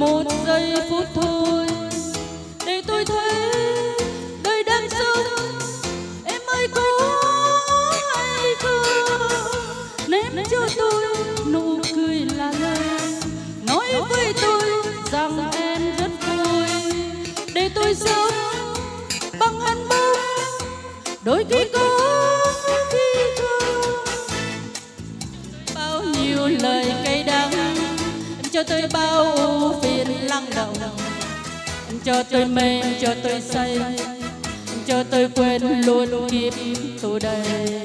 một giây phút thôi. Để tôi thấy đời đang sống, em ơi có hay không? Ném cho tôi nụ cười là lời nói với tôi rằng em rất vui. Để tôi sống bằng hạnh phúc. Đôi khi có khi không. Bao nhiêu lời cay đắng cho tôi bao cho tôi mê, cho tôi say. Cho tôi quên luôn kiếp tù đầy.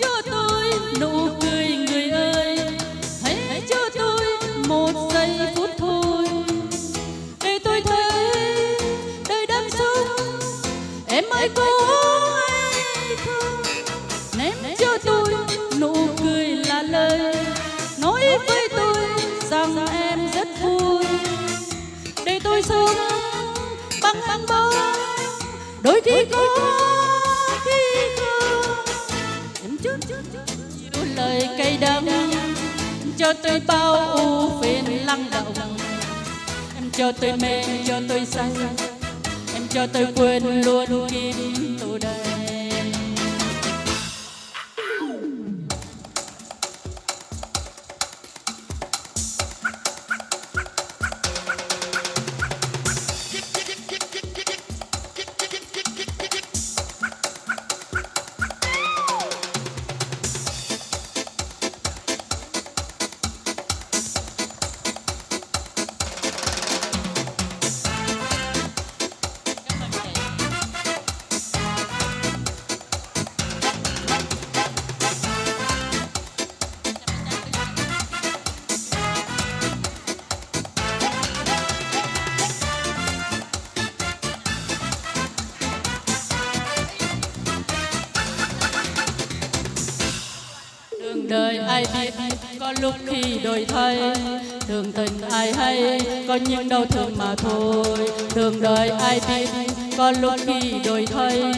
Cho tôi nụ bằng hạnh phúc đôi khi có khi không. Em chút nhiều lời cay đắng cho tôi bao ưu phiền lắng động. Em cho tôi mê em cho tôi say. Em cho tôi quên luôn kiếp tù đầy đời ai biết. Có lúc khi đổi thay đường tình ai hay, có những đau thương mà thôi. Đường đời ai biết, có lúc khi đổi thay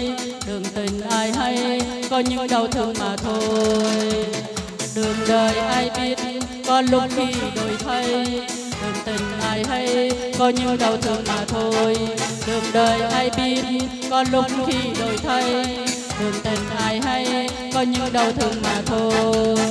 đường tình ai hay, có những đau thương mà thôi. Đường đời ai biết, có lúc khi đổi thay đường tình ai hay, có những đau thương mà thôi. Đường đời ai biết, có lúc khi đổi thay đường tình ai hay, có những đau thương mà thôi.